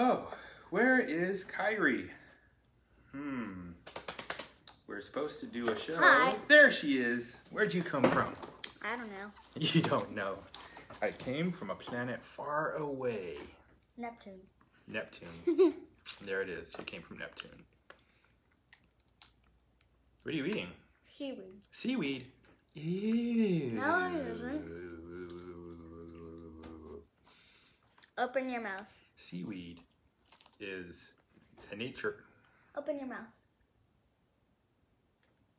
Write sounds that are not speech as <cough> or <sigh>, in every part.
Oh, where is Kyrie? Hmm. We're supposed to do a show. Hi. There she is. Where'd you come from? I don't know. <laughs> You don't know. I came from a planet far away. Neptune. Neptune. <laughs> there it is. She came from Neptune. What are you eating? Seaweed. Seaweed. Ew. No, it isn't. Open your mouth. Seaweed is a nature. Open your mouth.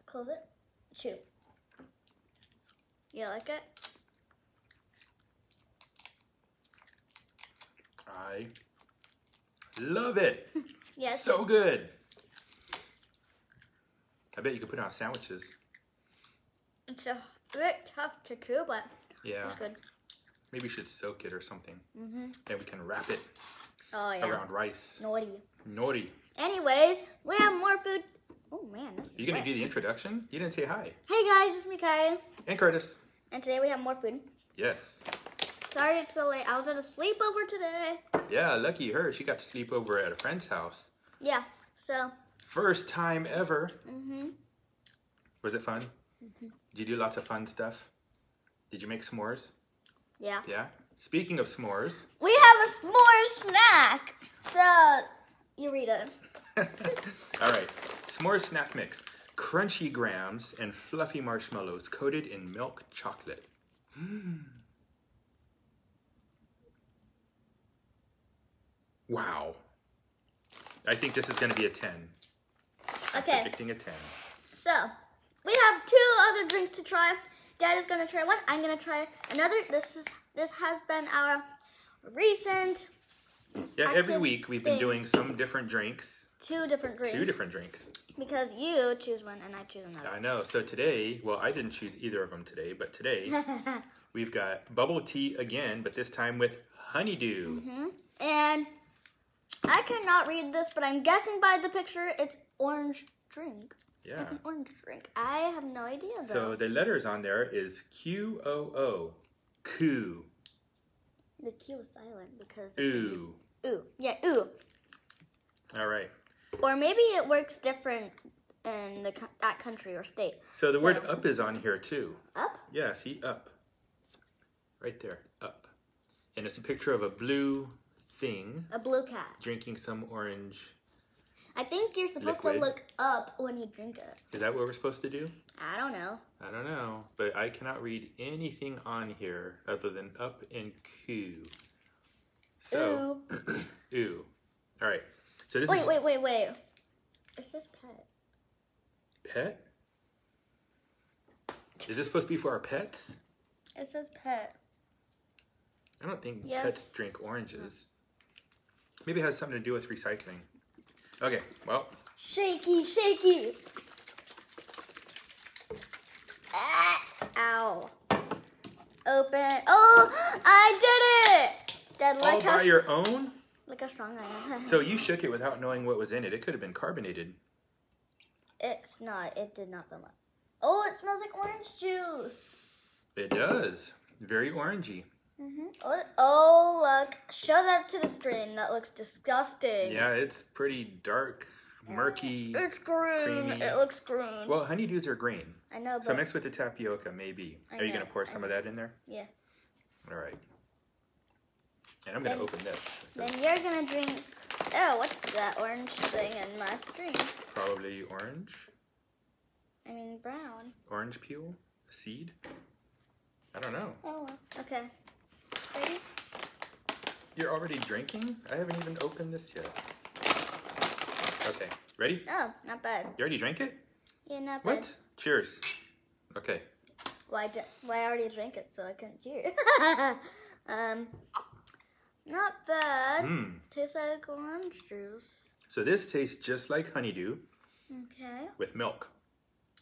Close it. Chew. You like it? I love it. <laughs> Yes. So good. I bet you could put it on sandwiches. It's a bit tough to chew, but Yeah. it's good. Maybe you should soak it or something. Mm-hmm. Then we can wrap it Oh yeah. around rice. Naughty. Naughty. Anyways, we have more food. Oh man, this is You gonna wet. do the introduction? You didn't say hi. Hey guys, it's Mikai, And Curtis. and today we have more food. Yes. Sorry it's so late. I was at a sleepover today. Yeah, lucky her. She got to sleep over at a friend's house. Yeah. So. First time ever. Mhm. Was it fun? Mhm. Did you do lots of fun stuff? Did you make s'mores? Yeah. Yeah. Speaking of s'mores, We have a s'more snack. So you read it. <laughs> all right. S'mores snack mix: crunchy grams and fluffy marshmallows coated in milk chocolate. Mm. Wow. I think this is going to be a 10. Okay. Predicting a 10. So we have two other drinks to try. Dad is gonna try one. I'm gonna try another. This is this has been our recent Yeah, every week we've been thing. doing some different drinks. two different drinks. Two different drinks. Because you choose one and I choose another. I know. So today, well, I didn't choose either of them today, but today <laughs> we've got bubble tea again, but this time with honeydew. hmm And I cannot read this, but I'm guessing by the picture it's orange drink. Yeah. Orange drink. I have no idea though. So the letters on there is Q O O. Coo. the Q is silent because Ooh. ooh. Yeah, ooh. All right. Or maybe it works different in the that country or state. So the word up is on here too. Up? Yeah, see up. Right there. Up. And it's a picture of a blue thing A blue cat. drinking some orange. I think you're supposed Liquid. to look up when you drink it. Is that what we're supposed to do? I don't know. I don't know, but I cannot read anything on here other than up and coo. So, ooh. <clears throat> All right. So this Wait, is wait, wait, wait. It says pet. pet. Is this supposed to be for our pets? It says pet. I don't think Yes. pets drink oranges. Maybe it has something to do with recycling. Okay, well, Shaky, shaky. Ah, ow. Open. Oh, I did it! Dad, all look how, by your own. look how strong I am. <laughs> So you shook it without knowing what was in it. It could have been carbonated. it's not. It did not up. Oh, it smells like orange juice. It does. Very orangey. Hmm Oh, oh, look. Show that to the stream. That looks disgusting. Yeah, it's pretty dark, murky. It's green. creamy. It looks green. Well, honeydews are green. I know, but So mixed with the tapioca, maybe. I Are you gonna pour some of that in there? yeah. All right. And I'm gonna open this. Then you're gonna drink. Oh, what's that orange thing in my drink? Probably orange, I mean brown. orange peel, seed. I don't know. Oh, well. okay. Ready? You're already drinking? I haven't even opened this yet. Okay, ready? Oh, not bad. You already drank it? Yeah, not bad. What? Cheers. Okay. Well, I, d- well, I already drank it, so I couldn't cheer. <laughs> um, not bad. Mmm. Tastes like orange juice. So this tastes just like honeydew Okay. with milk.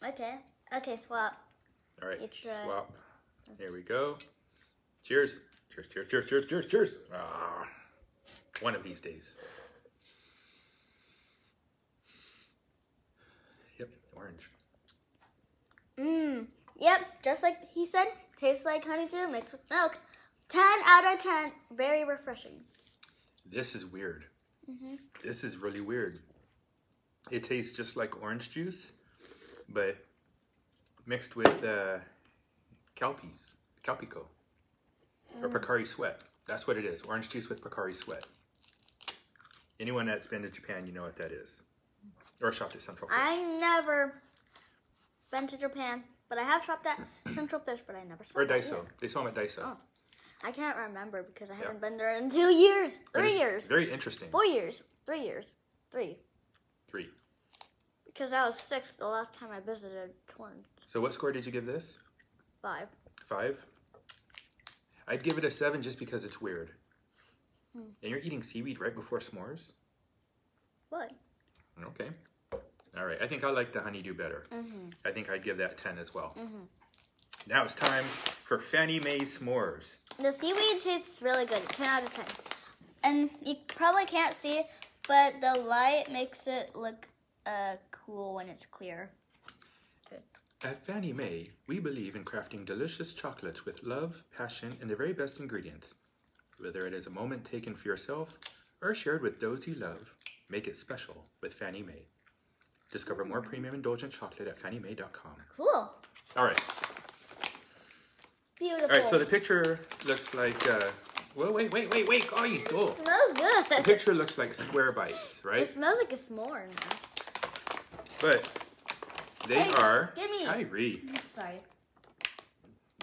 Okay. Okay, swap. All right. Swap. Here we go. Cheers. Cheers, cheers, cheers, cheers, cheers, cheers. Ah, one of these days. Yep, orange. Mmm. Yep, just like he said, tastes like honeydew mixed with milk. 10 out of 10. Very refreshing. This is weird. Mm-hmm. This is really weird. It tastes just like orange juice, but mixed with uh, Calpis, Calpico, or mm. Pocari Sweat. That's what it is. Orange juice with Pocari Sweat. Anyone that's been to Japan, you know what that is. Or shopped at Central Fish. I never been to Japan, but I have shopped at <clears throat> Central Fish, but I never saw or Daiso. here. They saw them at Daiso. Oh. I can't remember because I haven't been there in two years, three years, Very interesting. four years, three years, three. Three. Because I was six the last time I visited Torrance. So what score did you give this? Five. Five? I'd give it a seven just because it's weird. Hmm. And you're eating seaweed right before s'mores? What? Okay. All right. I think I like the honeydew better. Mm-hmm. I think I'd give that 10 as well. Mhm. Now it's time for Fannie May s'mores. The seaweed tastes really good. 10 out of 10. And you probably can't see but the light makes it look uh, cool when it's clear. At Fannie May, we believe in crafting delicious chocolates with love, passion, and the very best ingredients. Whether it is a moment taken for yourself or shared with those you love, make it special with Fannie May. Discover more premium indulgent chocolate at fanniemay.com. Cool. All right. Beautiful. All right, so the picture looks like, uh, well, wait, wait, wait, wait. Oh, you oh. smells good. The picture looks like square bites, right? It smells like a s'more. But they Hey, are, give me- Kyrie, Sorry.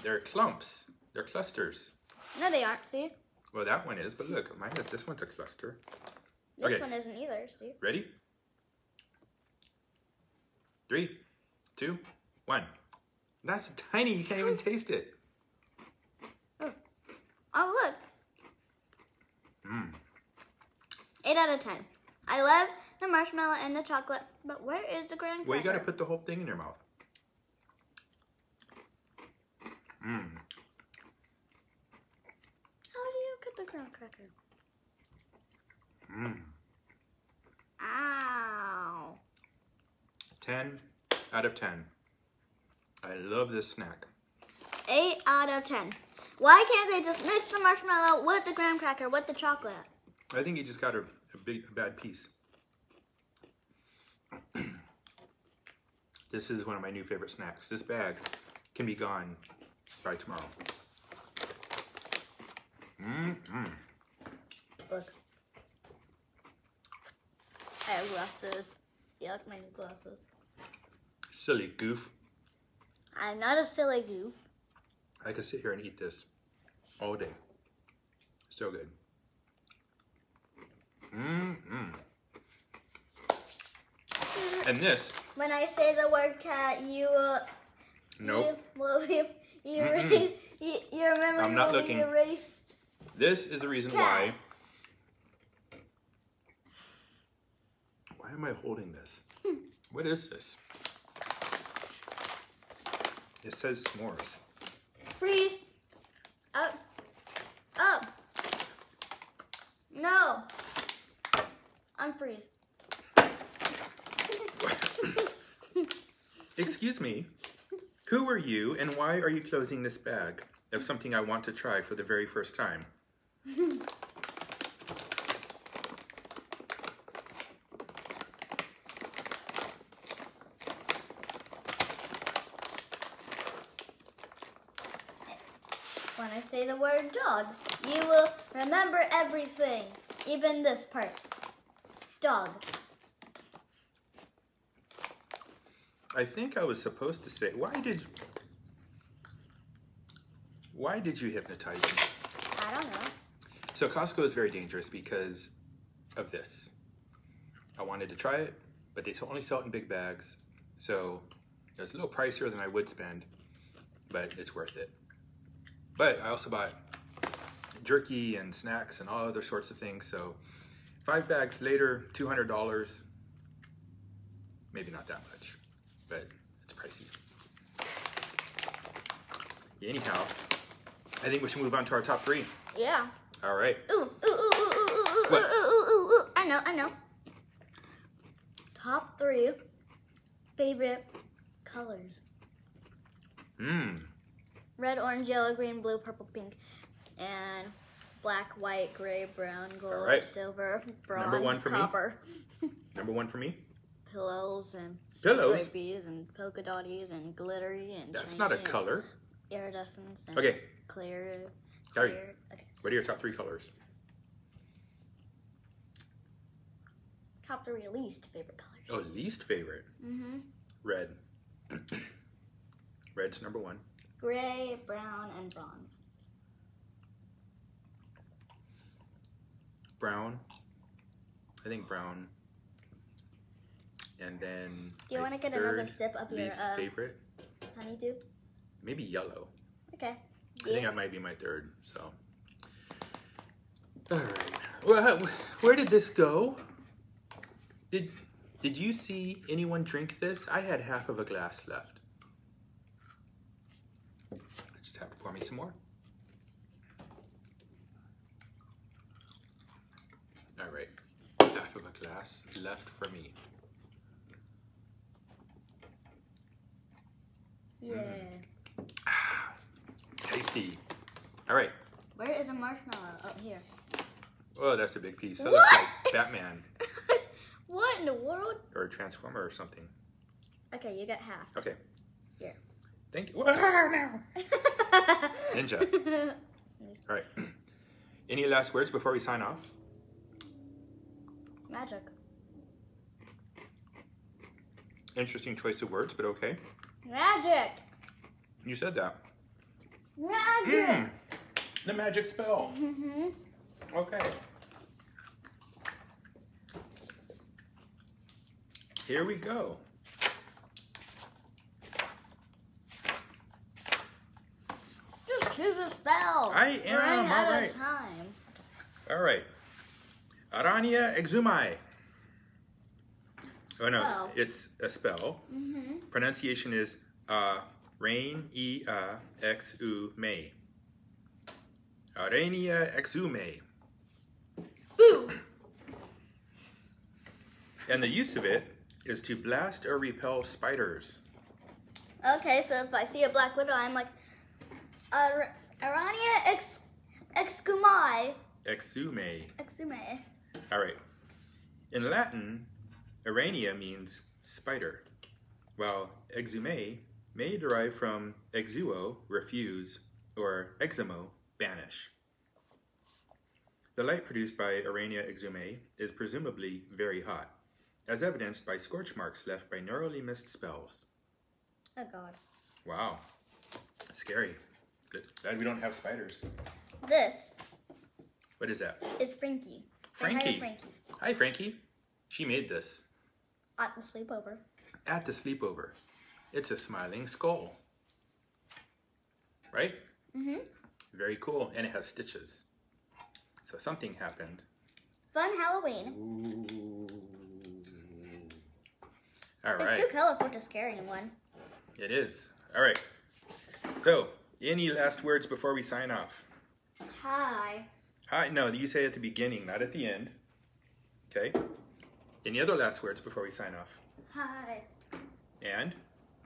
they're clumps. They're clusters. No, they aren't. See? Well, that one is, but look, mine is, this one's a cluster. This Okay. one isn't either. See? Ready? Three, two, one. That's tiny, you can't even taste it. Oh, look. Mm. 8 out of 10. I love the marshmallow and the chocolate, but where is the graham Well, you gotta put the whole thing in your mouth. Mmm. How do you get the graham cracker? Mmm. Ow. 10 out of 10. I love this snack. 8 out of 10. Why can't they just mix the marshmallow with the graham cracker with the chocolate? I think you just got a, a big, a bad piece. <clears throat> this is one of my new favorite snacks. This bag can be gone by tomorrow. Mmm, mmm. Look. I have glasses. Yuck, my new glasses. Silly goof. I'm not a silly goof. I could sit here and eat this all day. So good. Mmm, mmm. And this, When I say the word cat, you uh, nope. you will be you, re- you your memory I'm not looking. erased. This is the reason Cat. why. Why am I holding this? What is this? It says s'mores. Freeze. Up. Up. No. Unfreeze. <laughs> Excuse me. Who are you and why are you closing this bag of something I want to try for the very first time? When I say the word dog, you will remember everything, even this part. Dog. I think I was supposed to say, why did why did you hypnotize me? I don't know. So Costco is very dangerous because of this. I wanted to try it, but they only sell it in big bags. So it's a little pricier than I would spend, but it's worth it. But I also bought jerky and snacks and all other sorts of things. So five bags later, $200. Maybe not that much, but it's pricey. Anyhow, I think we should move on to our top three. Yeah. All right. Ooh, ooh, ooh, ooh, ooh, ooh, ooh, What? ooh, ooh, ooh, ooh. I know, I know. Top three favorite colors. Mmm. Red, orange, yellow, green, blue, purple, pink. And black, white, gray, brown, gold, right. silver, bronze, <laughs> Number one for me. copper. Number one for me. Pillows and Pillows? stripes and polka dotties and glittery and That's not a color. Iridescence and Okay, clear. Gary. clear. Okay. what are your top three colors? Top three least favorite colors. Oh, least favorite. Mm-hmm. Red. <clears throat> Red's number one. Gray, brown, and bronze. Brown. I think brown. And then. Do you want to get another sip of your uh, favorite? honeydew? Maybe yellow. Okay. I think that might be my third. So. All right. Well, where did this go? Did Did you see anyone drink this? I had half of a glass left. I just have to pour me some more. All right. Half of a glass left for me. Yeah. Ah, tasty. All right. Where is a marshmallow? Up here. Oh, that's a big piece. That What? looks like Batman <laughs> what in the world? or a Transformer or something. Okay, you got half. Okay. Here. Thank you. Wow, now. <laughs> Ninja. All right. <clears throat> Any last words before we sign off? Magic. Interesting choice of words, but okay. Magic. You said that. Magic. Mm. The magic spell. Mm-hmm. Okay. Here we go. Just choose a spell. I am, of time. All right. Arania exumai. Oh no, it's a spell. Mm-hmm. Pronunciation is uh, rain e a x u me. Arania exume. Boo. And the use of it is to blast or repel spiders. Okay, so if I see a black widow, I'm like, Ar- Arania ex excumai Exume. exume. All right. In Latin, arania means spider, while exume may derive from exuo, refuse, or eximo, banish. The light produced by arania exume is presumably very hot, as evidenced by scorch marks left by narrowly missed spells. Oh God. Wow. Scary. Glad we don't have spiders. This What is that? It's Frankie. Say hi Frankie. Frankie. Hi, Frankie. She made this. At the sleepover. at the sleepover. It's a smiling skull. Right? Mm-hmm. Very cool. And it has stitches. So something happened. Fun Halloween. All It's right. too colorful to scare anyone. It is. All right. So, any last words before we sign off? Hi. Hi. No, you say at the beginning, not at the end. Okay? Any other last words before we sign off? Hi. And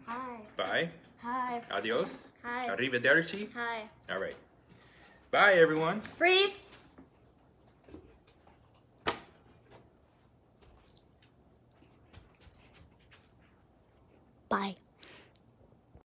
Hi. bye. Hi. Adios. Hi. Arrivederci. Hi. All right. Bye, everyone. Freeze.